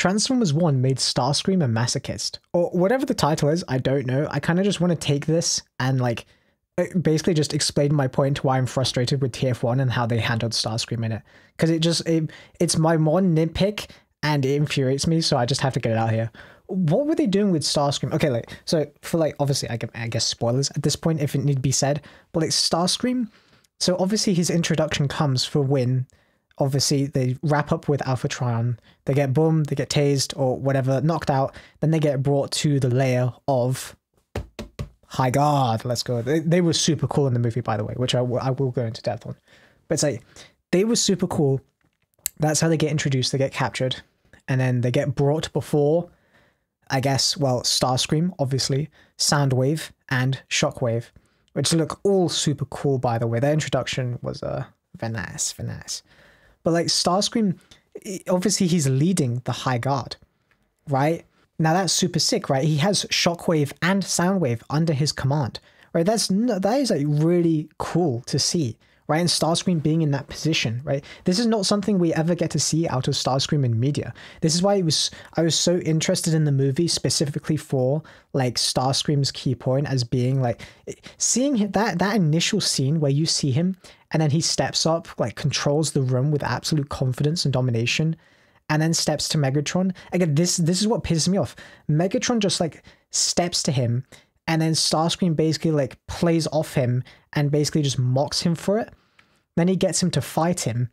Transformers 1 made Starscream a masochist. Or whatever the title is, I don't know. I kind of just want to take this and like uh, basically just explain my point to why I'm frustrated with TF1 and how they handled Starscream in it. Because it just, it, it's my one nitpick and it infuriates me, so I just have to get it out here. What were they doing with Starscream? Okay, like, so for like, obviously, I, I guess spoilers at this point if it need be said, but like Starscream, so obviously his introduction comes for Win obviously they wrap up with Alpha Trion. They get boom, they get tased or whatever, knocked out. Then they get brought to the layer of High Guard. Let's go. They, they were super cool in the movie, by the way, which I, I will go into depth on. But it's like they were super cool. That's how they get introduced. They get captured, and then they get brought before. I guess well, Starscream, obviously, Soundwave, and Shockwave, which look all super cool. By the way, their introduction was uh, nice, very nice. But like Starscream, obviously he's leading the High Guard, right? Now that's super sick, right? He has Shockwave and Soundwave under his command, right? That's that is like really cool to see, right? And Starscream being in that position, right? This is not something we ever get to see out of Starscream in media. This is why it was I was so interested in the movie specifically for like Starscream's key point as being like seeing that that initial scene where you see him and then he steps up, like controls the room with absolute confidence and domination, and then steps to Megatron. Again, this this is what pisses me off. Megatron just like steps to him, and then Starscream basically like plays off him and basically just mocks him for it. Then he gets him to fight him.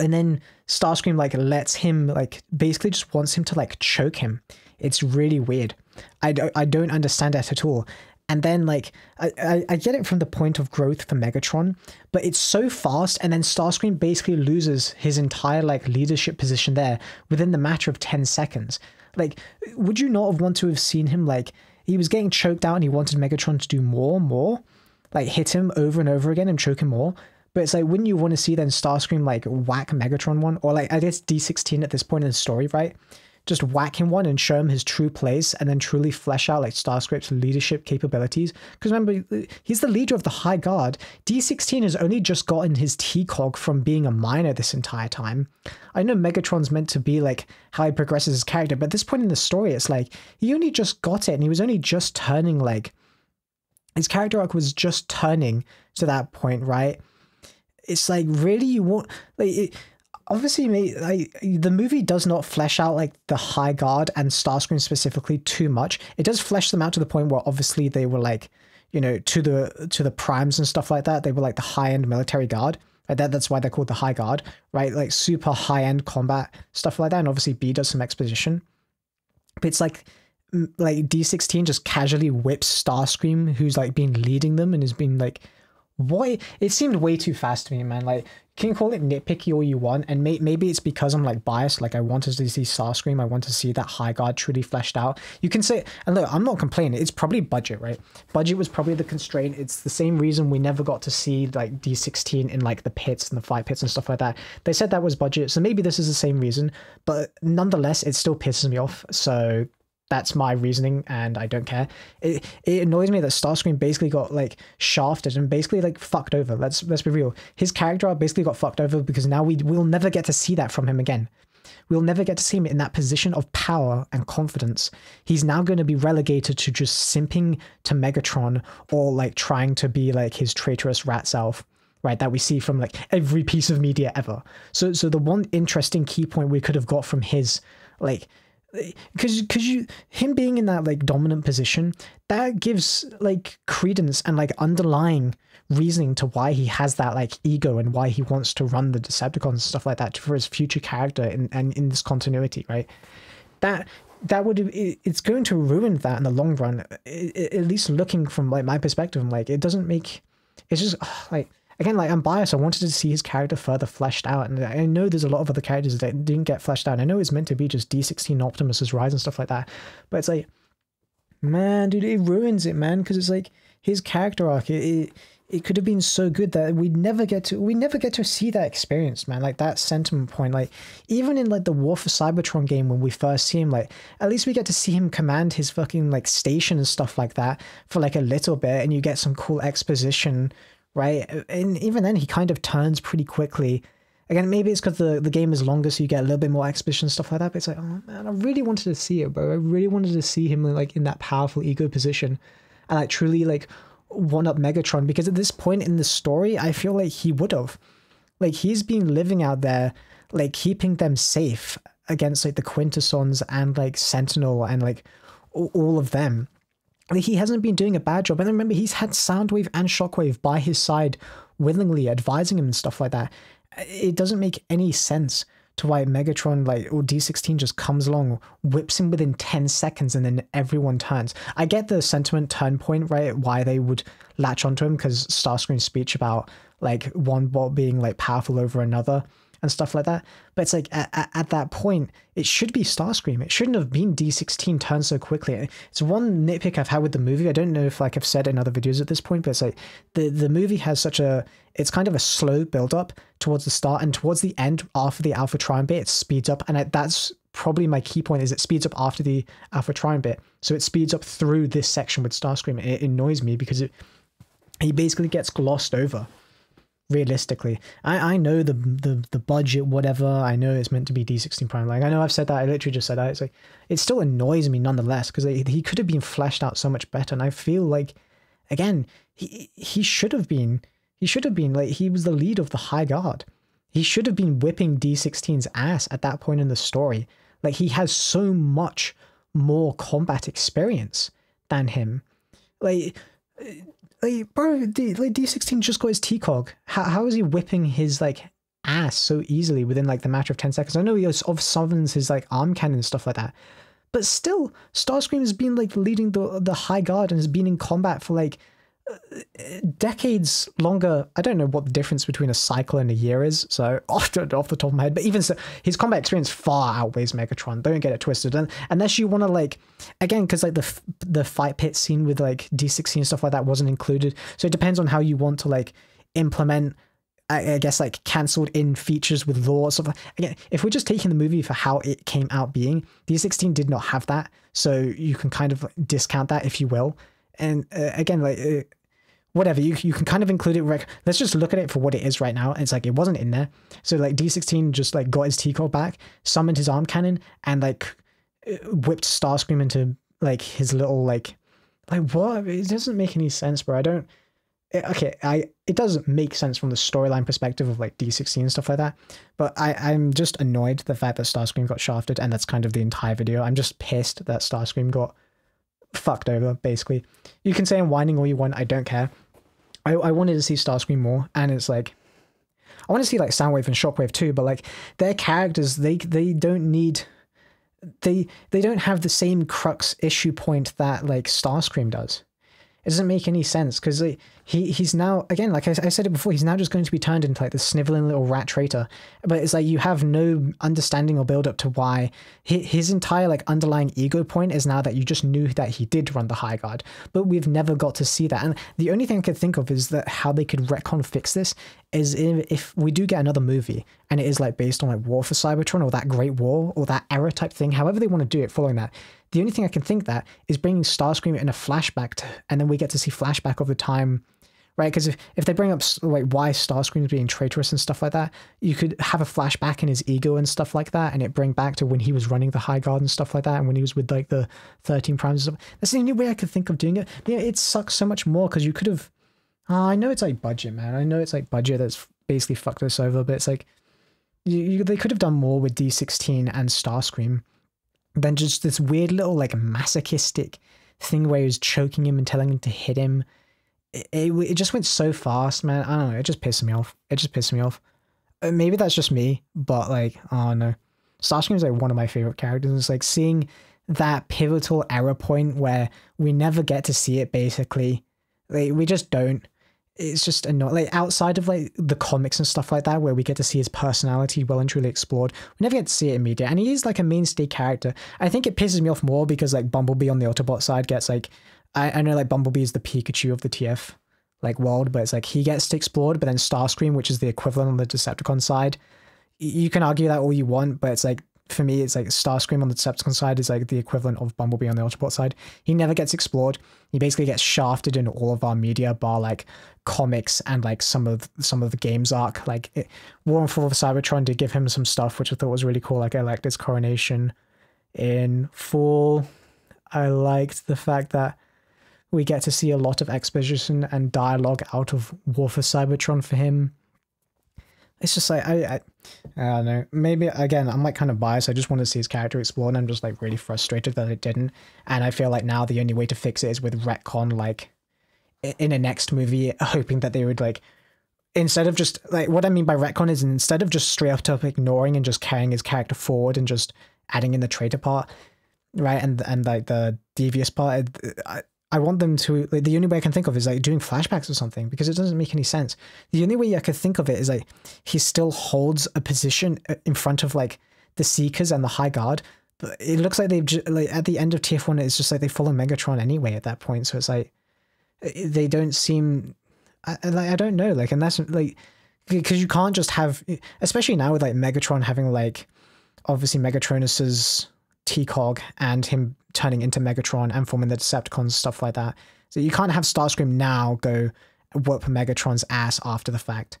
And then Starscream like lets him like basically just wants him to like choke him. It's really weird. I don't, I don't understand that at all. And then like I, I, I get it from the point of growth for Megatron, but it's so fast, and then Starscream basically loses his entire like leadership position there within the matter of 10 seconds. Like, would you not have want to have seen him like he was getting choked out and he wanted Megatron to do more, more? Like hit him over and over again and choke him more. But it's like, wouldn't you want to see then Starscream like whack Megatron one? Or like, I guess D16 at this point in the story, right? Just whack him one and show him his true place and then truly flesh out like Starscream's leadership capabilities. Because remember, he's the leader of the High Guard. D16 has only just gotten his T-cog from being a miner this entire time. I know Megatron's meant to be like how he progresses his character, but at this point in the story, it's like he only just got it and he was only just turning like his character arc was just turning to that point, right? It's like really you want like it, obviously like the movie does not flesh out like the high guard and starscream specifically too much. It does flesh them out to the point where obviously they were like you know to the to the primes and stuff like that they were like the high end military guard. Right that, that's why they're called the high guard right? Like super high end combat stuff like that and obviously b does some exposition. But it's like like d16 just casually whips starscream who's like been leading them and has been like why it seemed way too fast to me man. Like you can call it nitpicky all you want? And may, maybe it's because i'm like biased. Like i wanted to see starscream i want to see that high guard truly fleshed out. You can say and look i'm not complaining. It's probably budget right? Budget was probably the constraint. It's the same reason we never got to see like d16 in like the pits and the fight pits and stuff like that. They said that was budget so maybe this is the same reason but nonetheless it still pisses me off. So that's my reasoning and I don't care. It it annoys me that Starscream basically got like shafted and basically like fucked over. Let's let's be real. His character basically got fucked over because now we will never get to see that from him again. We'll never get to see him in that position of power and confidence. He's now going to be relegated to just simping to Megatron or like trying to be like his traitorous rat self right that we see from like every piece of media ever so so the one interesting key point we could have got from his like because because you him being in that like dominant position that gives like credence and like underlying reasoning to why he has that like ego and why he wants to run the Decepticons and stuff like that for his future character and in, in, in this continuity, right? That that would it's going to ruin that in the long run. At least looking from like my perspective, I'm like it doesn't make it's just like again, like I'm biased. I wanted to see his character further fleshed out, and I know there's a lot of other characters that didn't get fleshed out. I know it's meant to be just D16 Optimus's rise and stuff like that, but it's like, man, dude, it ruins it, man, because it's like his character arc. It, it, it could have been so good that we'd never get to we never get to see that experience, man. Like that sentiment point, like even in like the War for Cybertron game when we first see him, like at least we get to see him command his fucking like station and stuff like that for like a little bit, and you get some cool exposition right? And even then, he kind of turns pretty quickly Again, maybe it's because the, the game is longer, so you get a little bit more exposition and stuff like that. But it's like, oh man, I really wanted to see it, bro. I really wanted to see him like in that powerful ego position, and like truly like one up Megatron. Because at this point in the story, I feel like he would have, like he's been living out there, like keeping them safe against like the Quintessons and like Sentinel and like all of them. He hasn't been doing a bad job. And remember, he's had Soundwave and Shockwave by his side willingly advising him and stuff like that it doesn't make any sense to why Megatron like or D16 just comes along, whips him within 10 seconds, and then everyone turns. I get the sentiment turn point, right? Why they would latch onto him because Starscream's speech about like one bot being like powerful over another and stuff like that. But it's like at, at, that point, it should be Starscream. It shouldn't have been D16 turned so quickly. It's one nitpick I've had with the movie. I don't know if like I've said in other videos at this point, but it's like the the movie has such a it's kind of a slow build up towards the start and towards the end after the Alpha Trion bit, it speeds up, and that's probably my key point is it speeds up after the Alpha Trion bit. So it speeds up through this section with Starscream. It, it annoys me because it he basically gets glossed over realistically. I, I know the, the the budget, whatever. I know it's meant to be D16 Prime. Like I know I've said that. I literally just said that. It's like it still annoys me nonetheless because he could have been fleshed out so much better. And I feel like, again, he he should have been. He should have been like he was the lead of the High Guard. He should have been whipping D16's ass at that point in the story. Like he has so much more combat experience than him. Like like, bro, D, like D16 just got his T-Cog. How, how is he whipping his like ass so easily within like the matter of 10 seconds? I know he of summons his like arm cannon and stuff like that. But still, Starscream has been like leading the the high guard and has been in combat for like decades longer. I don't know what the difference between a cycle and a year is, so off the, off the top of my head. But even so, his combat experience far outweighs Megatron. Don't get it twisted. And unless you want to like, again, because like the the fight pit scene with like D16 and stuff like that wasn't included, so it depends on how you want to like implement. I, guess like cancelled in features with lore stuff. Again, if we're just taking the movie for how it came out being, D16 did not have that, so you can kind of discount that if you will. And uh, again, like uh, whatever you you can kind of include it. Rec- Let's just look at it for what it is right now. It's like it wasn't in there. So like D16 just like got his T-Cog back, summoned his arm cannon, and like uh, whipped Starscream into like his little like like what? It doesn't make any sense, bro. I don't. It, okay, I it does make sense from the storyline perspective of like D16 and stuff like that, but I I'm just annoyed the fact that Starscream got shafted, and that's kind of the entire video. I'm just pissed that Starscream got fucked over, basically. You can say I'm whining all you want, I don't care. I, I wanted to see Starscream more, and it's like I want to see like Soundwave and Shockwave too, but like their characters, they they don't need they they don't have the same crux issue point that like Starscream does. It doesn't make any sense because like, he he's now again like I, I, said it before he's now just going to be turned into like this sniveling little rat traitor. But it's like you have no understanding or build up to why his, entire like underlying ego point is now that you just knew that he did run the high guard. But we've never got to see that. And the only thing i could think of is that how they could retcon fix this is if, if we do get another movie and it is like based on like war for cybertron or that great war or that era type thing however they want to do it following that the only thing i can think that is bringing starscream in a flashback to, and then we get to see flashback of the time right? Because if, if they bring up like why Starscream is being traitorous and stuff like that, you could have a flashback in his ego and stuff like that, and it bring back to when he was running the High Guard and stuff like that, and when he was with like the Thirteen Primes. That's the only way I could think of doing it. Yeah, it sucks so much more because you could have. Oh, I know it's like budget, man. I know it's like budget that's basically fucked us over, but it's like you, you, they could have done more with D16 and Starscream than just this weird little like masochistic thing where he was choking him and telling him to hit him it, it, just went so fast, man. I don't know. It just pissed me off. It just pissed me off. Uh, maybe that's just me, but like, oh no. Starscream is like one of my favorite characters. It's like seeing that pivotal error point where we never get to see it basically. Like we just don't. It's just annoying. Like outside of like the comics and stuff like that, where we get to see his personality well and truly explored, we never get to see it in media. And he is like a mainstay character. I think it pisses me off more because like Bumblebee on the Autobot side gets like I, I know like Bumblebee is the Pikachu of the TF like world, but it's like he gets to explored, but then Starscream, which is the equivalent on the Decepticon side, you can argue that all you want, but it's like for me, it's like Starscream on the Decepticon side is like the equivalent of Bumblebee on the Autobot side. He never gets explored. He basically gets shafted in all of our media, bar like comics and like some of some of the games arc. Like it, War and Fall of Cybertron did give him some stuff, which I thought was really cool, like I liked his coronation in full. I liked the fact that we get to see a lot of exposition and dialogue out of War for Cybertron for him. It's just like I, I, I don't know. Maybe again, I'm like kind of biased. I just want to see his character explored. And I'm just like really frustrated that it didn't. And I feel like now the only way to fix it is with retcon, like in a next movie, hoping that they would like instead of just like what I mean by retcon is instead of just straight up ignoring and just carrying his character forward and just adding in the traitor part, right? And and like the devious part. I, I want them to like the only way I can think of is like doing flashbacks or something because it doesn't make any sense. The only way I could think of it is like he still holds a position uh, in front of like the Seekers and the High Guard, but it looks like they've like at the end of TF1 it's just like they follow Megatron anyway at that point. So it's like they don't seem I, like I don't know like and that's like because you can't just have especially now with like Megatron having like obviously Megatronus's T-Cog and him turning into Megatron and forming the Decepticons, stuff like that. So you can't have Starscream now go whoop Megatron's ass after the fact,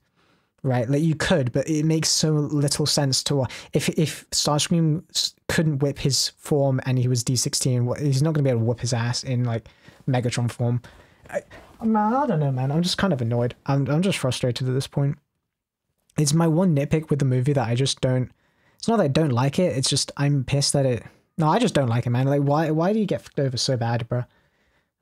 right? Like you could, but it makes so little sense to if if Starscream couldn't whip his form and he was D16, he's not going to be able to whip his ass in like Megatron form. I, I don't know, man. I'm just kind of annoyed. I'm I'm just frustrated at this point. It's my one nitpick with the movie that I just don't it's not that I don't like it. It's just I'm pissed that it. No, I just don't like him, man. Like, why? Why do you get fucked over so bad, bro?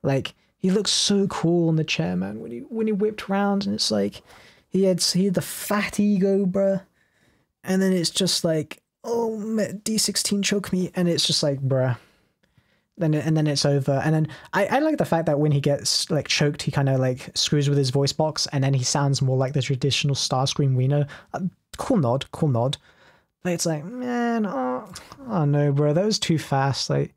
Like, he looks so cool on the chair, man. When he when he whipped around, and it's like he had he had the fat ego, bro. And then it's just like, oh, D16 choke me, and it's just like, bruh. Then and then it's over, and then I, I like the fact that when he gets like choked, he kind of like screws with his voice box, and then he sounds more like the traditional Starscream we know. Uh, cool nod, cool nod. It's like, man, oh, oh no, bro, that was too fast. Like,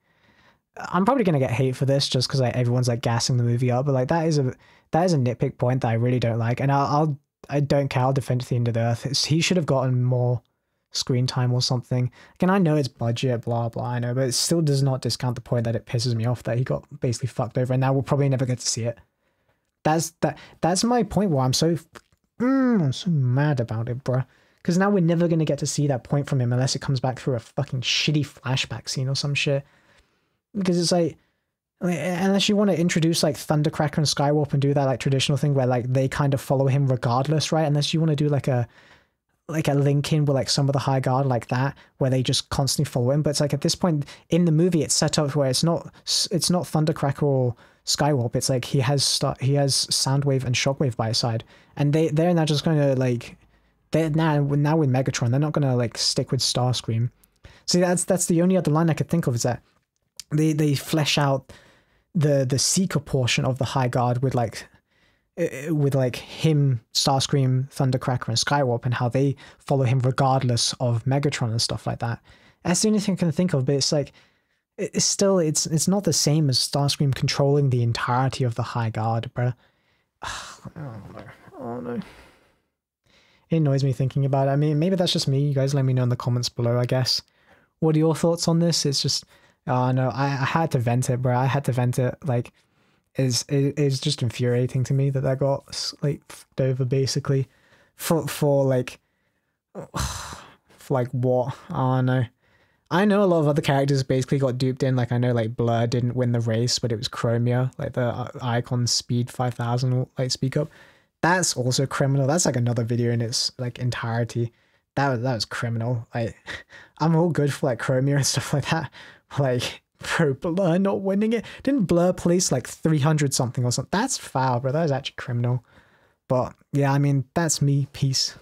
I'm probably gonna get hate for this just because like everyone's like gassing the movie up, but like that is a that is a nitpick point that I really don't like, and I'll, I'll I don't care. I'll defend the end of the earth. It's, he should have gotten more screen time or something. Again, I know it's budget, blah blah. I know, but it still does not discount the point that it pisses me off that he got basically fucked over, and now we'll probably never get to see it. That's that. That's my point. Why I'm so, mm, I'm so mad about it, bruh. Because now we're never going to get to see that point from him unless it comes back through a fucking shitty flashback scene or some shit. Because it's like, unless you want to introduce like Thundercracker and Skywarp and do that like traditional thing where like they kind of follow him regardless, right? Unless you want to do like a like a link in with like some of the high guard like that where they just constantly follow him but it's like at this point in the movie it's set up where it's not it's not thundercracker or skywarp it's like he has he has soundwave and shockwave by his side and they they're not just going to like they now now with Megatron, they're not gonna like stick with Starscream. See, that's that's the only other line I could think of is that they they flesh out the the Seeker portion of the High Guard with like uh, uh, with like him, Starscream, Thundercracker, and Skywarp, and how they follow him regardless of Megatron and stuff like that. That's the only thing I can think of, but it's like it's still it's it's not the same as Starscream controlling the entirety of the High Guard, bro. Oh no! Oh no! It annoys me thinking about it. I mean, maybe that's just me. You guys let me know in the comments below, I guess. What are your thoughts on this? It's just, oh no, I, I had to vent it, bro. I had to vent it. Like, is it, it's just infuriating to me that that got like fucked over basically for for like for like what? Oh no. I know a lot of other characters basically got duped in. Like I know like Blur didn't win the race, but it was Chromia, like the uh, Iacon Speed five thousand like speak up that's also criminal. That's like another video in its like entirety. That was that was criminal. Like I'm all good for like Chromia and stuff like that. Like bro, Blur not winning it. Didn't Blur place like 300 something or something? That's foul, bro. That is actually criminal. But yeah, I mean, that's me. Peace.